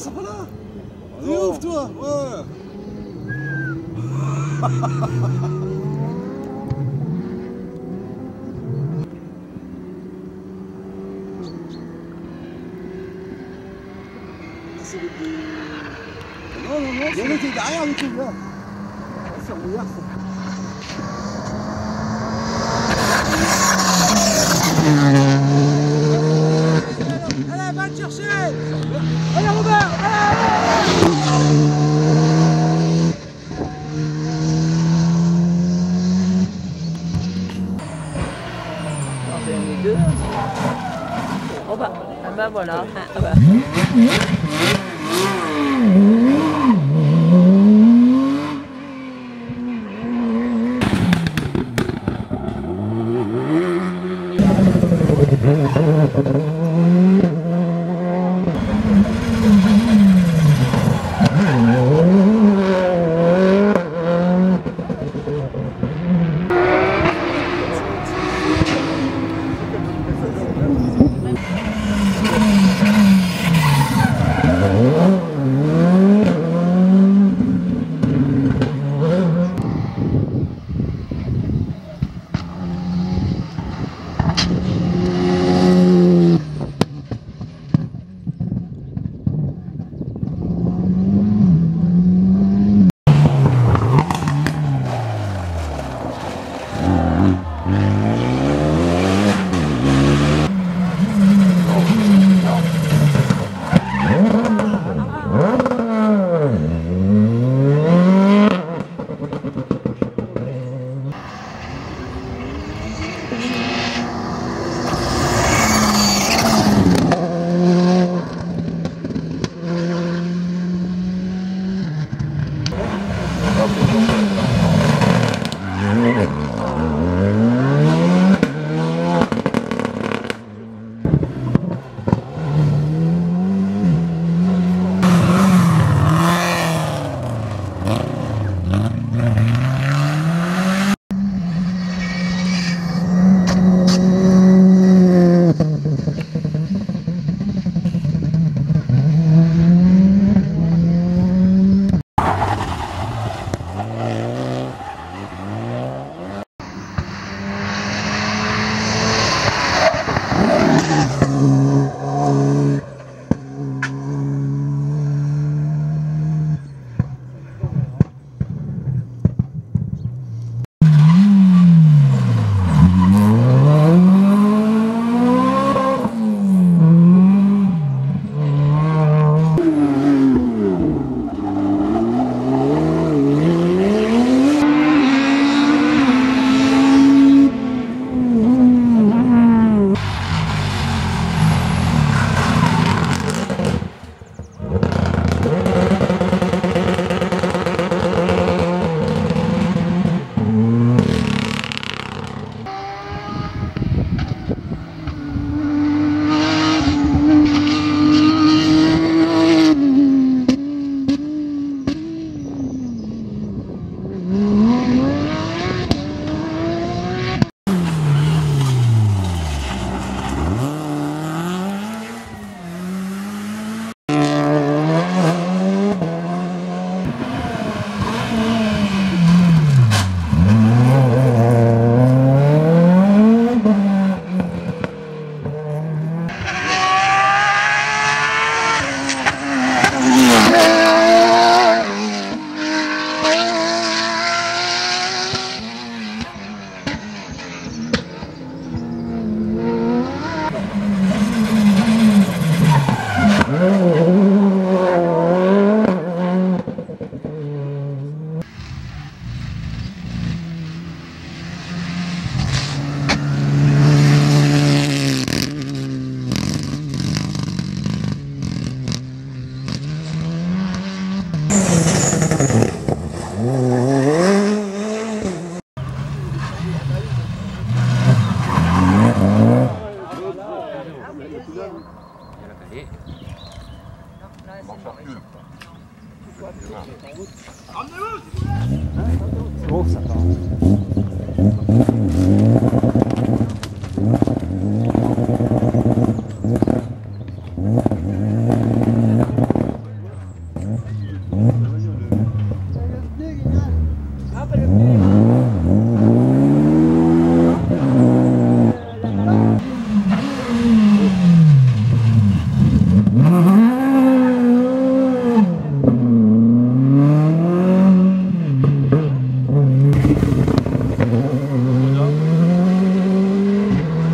صحراء دي اوف توا واه Non, non, non, non, non, non, non, non, non, non, non, Ah bah voilà. Ah bah. Ah bah.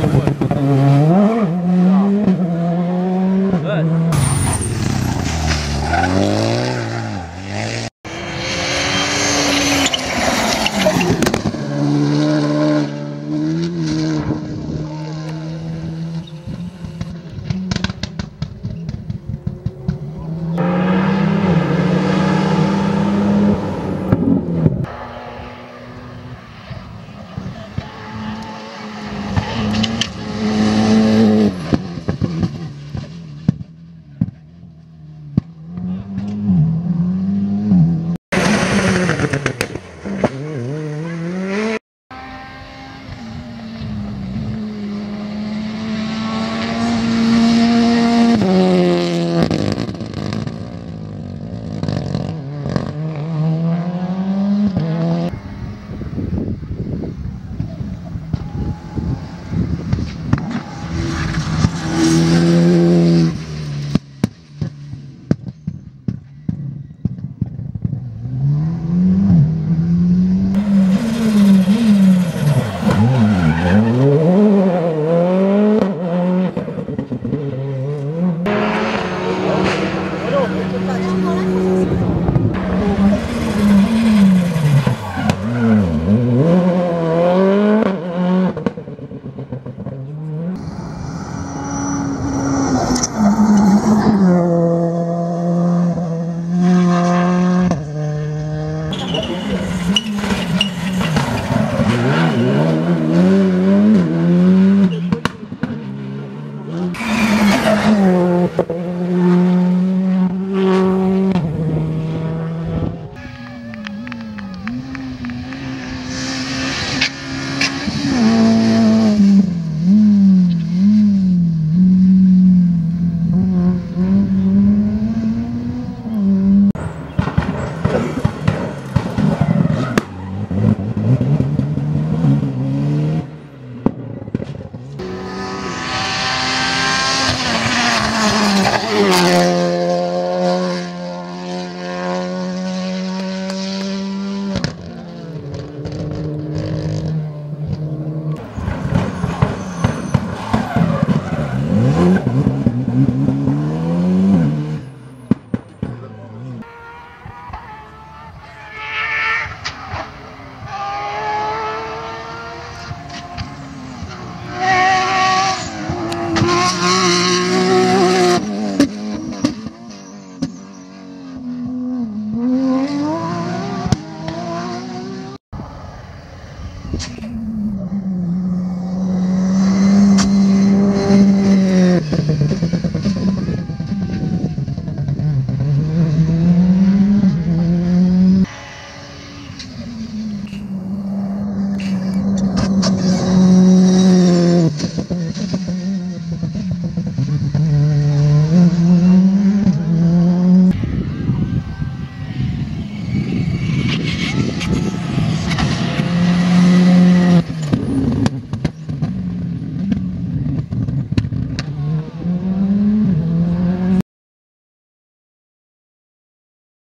Thank you.